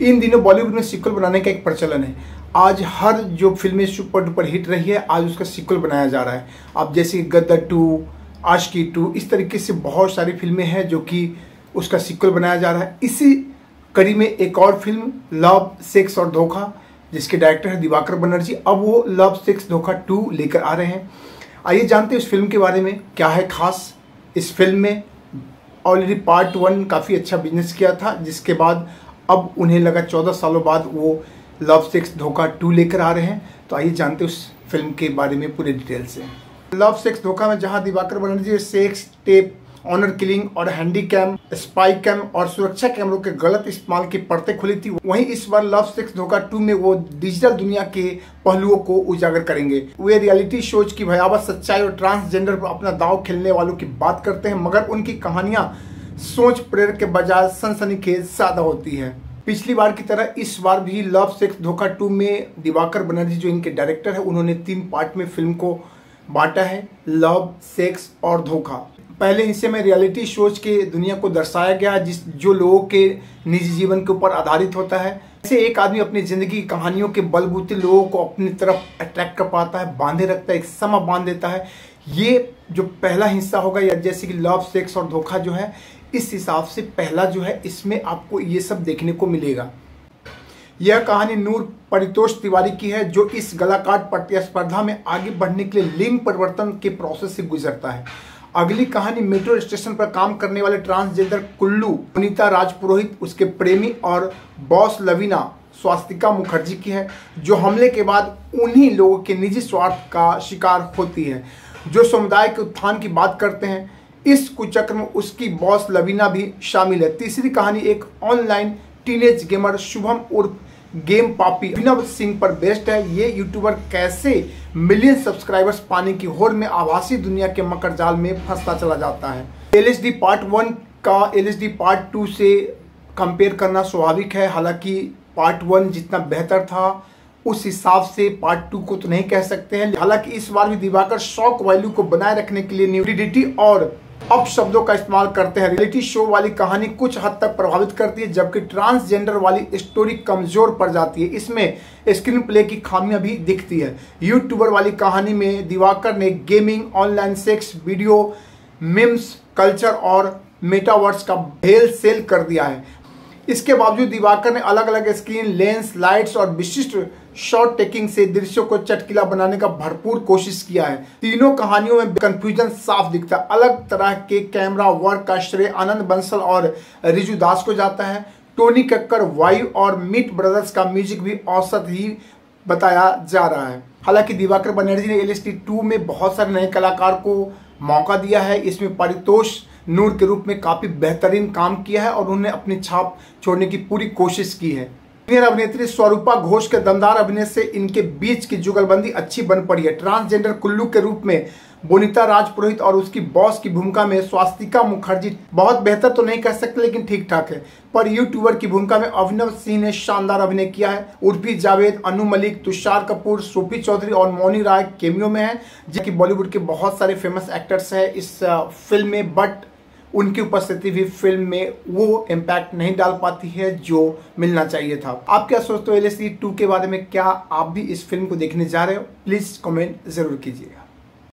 इन दिनों बॉलीवुड में सिक्वल बनाने का एक प्रचलन है। आज हर जो फ़िल्में सुपर डुपर हिट रही है, आज उसका सिक्वल बनाया जा रहा है। अब जैसे गद्दर टू, आशकी टू, इस तरीके से बहुत सारी फ़िल्में हैं जो कि उसका सिक्वल बनाया जा रहा है। इसी कड़ी में एक और फ़िल्म, लव, सेक्स और धोखा, जिसके डायरेक्टर है दिवाकर बनर्जी। अब वो लव, सेक्स, धोखा टू लेकर आ रहे हैं। आइए जानते हैं इस फ़िल्म के बारे में, क्या है खास। इस फ़िल्म में ऑलरेडी पार्ट वन काफ़ी अच्छा बिज़नेस किया था, जिसके बाद अब उन्हें लगा चौदह सालों बाद वो लव सेक्स धोखा टू लेकर आ रहे हैं। तो आइए जानते उस फ़िल्म के बारे में पूरे डिटेल से। लव सेक्स धोखा में जहाँ Dibakar Banerjee sex tape honour killing और हैंडी कैम स्पाई कैम और सुरक्षा कैमरों के गलत इस्तेमाल की परतें खुली थी, वहीं इस बार लव सेक्स धोखा टू में वो डिजिटल दुनिया के पहलुओं को उजागर करेंगे। वे रियलिटी शोज़ की भयावह सच्चाई और ट्रांसजेंडर पर अपना दाव खेलने वालों की बात करते हैं, मगर उनकी कहानियाँ सोच प्रेरक के बजाय सनसनीखेज ज़्यादा होती है। पिछली बार की तरह इस बार भी लव सेक्स धोखा टू में दिवाकर बनर्जी, जो इनके डायरेक्टर है, उन्होंने तीन पार्ट में फ़िल्म को बांटा है, लव सेक्स और धोखा। पहले हिस्से में रियलिटी शोज़ के दुनिया को दर्शाया गया, जिस जो लोगों के निजी जीवन के ऊपर आधारित होता है। ऐसे एक आदमी अपनी ज़िंदगी की कहानियों के बलबूते लोगों को अपनी तरफ़ अट्रैक्ट कर पाता है, बांधे रखता है, एक समा बाँध देता है। ये जो पहला हिस्सा होगा, या जैसे कि लव सेक्स और धोखा जो है इस हिसाब से पहला जो है, इसमें आपको ये सब देखने को मिलेगा। यह कहानी नूर परितोष तिवारी की है, जो इस गलाकाट प्रतिस्पर्धा में आगे बढ़ने के लिए लिंग परिवर्तन के प्रोसेस से गुजरता है। अगली कहानी मेट्रो स्टेशन पर काम करने वाले ट्रांसजेंडर कुल्लू अनिता राजपुरोहित, उसके प्रेमी और बॉस लवीना स्वास्तिका मुखर्जी की है, जो हमले के बाद उन्हीं लोगों के निजी स्वार्थ का शिकार होती है। जो समुदाय के उत्थान की बात करते हैं इस कुचक्र में उसकी बॉस लवीना भी शामिल है। तीसरी कहानी, एक ऑनलाइन टीनेज गेमर शुभम उर्फ़ गेम पापी अभिनव सिंह पर बेस्ड है। ये यूट्यूबर कैसे मिलियन सब्सक्राइबर्स पाने की होर में आभासी दुनिया के मकर जाल में फंसता चला जाता है? एल पार्ट वन का एल पार्ट टू से कंपेयर करना स्वाभाविक है। हालाँकि पार्ट वन जितना बेहतर था, उस हिसाब से पार्ट टू को तो नहीं कह सकते हैं। हालाँकि इस बार भी दिवाकर शॉक वैल्यू को बनाए रखने के लिए न्यूडिडिटी और अब शब्दों का इस्तेमाल करते हैं। रियलिटी शो वाली कहानी कुछ हद तक प्रभावित करती है, जबकि ट्रांसजेंडर वाली स्टोरी कमज़ोर पड़ जाती है। इसमें स्क्रीन प्ले की खामियाँ भी दिखती है। यूट्यूबर वाली कहानी में दिवाकर ने gaming, online sex, video, memes, culture और मेटावर्स का भेल सेल कर दिया है। इसके बावजूद दिवाकर ने अलग अलग स्क्रीन, लेंस, लाइट्स और विशिष्ट शॉर्ट टेकिंग से दृश्यों को चटकीला बनाने का भरपूर कोशिश किया है। तीनों कहानियों में कंफ्यूजन साफ़ दिखता है। अलग तरह के कैमरा वर्क का श्रेय आनंद बंसल और रिजु दास को जाता है। टोनी कक्कर, वायु और मिट ब्रदर्स का म्यूज़िक भी औसत ही बताया जा रहा है। हालाँकि दिवाकर बनर्जी ने एल टू में बहुत सारे नए कलाकार को मौका दिया है। इसमें परितोष नूर के रूप में काफ़ी बेहतरीन काम किया है और उन्होंने अपनी छाप छोड़ने की पूरी कोशिश की है। सीनियर अभिनेत्री स्वरूपा घोष के दमदार अभिनय से इनके बीच की जुगलबंदी अच्छी बन पड़ी है। ट्रांसजेंडर कुल्लू के रूप में बोनिता राजपुरोहित और उसकी बॉस की भूमिका में स्वास्तिका मुखर्जी बहुत बेहतर तो नहीं कह सकते, लेकिन ठीक ठाक है। पर यूट्यूबर की भूमिका में अभिनव सिंह ने शानदार अभिनय किया है। उर्फी जावेद, अनु मलिक, तुषार कपूर, सोफी चौधरी और मौनी राय केमियो में है जबकि बॉलीवुड के बहुत सारे फ़ेमस एक्टर्स हैं। इस फ़िल्म में बट उनकी उपस्थिति भी फ़िल्म में वो इम्पैक्ट नहीं डाल पाती है जो मिलना चाहिए था। आप क्या सोचते हो एल टू के बारे में क्या आप भी इस फ़िल्म को देखने जा रहे हो? प्लीज़ कमेंट ज़रूर कीजिएगा।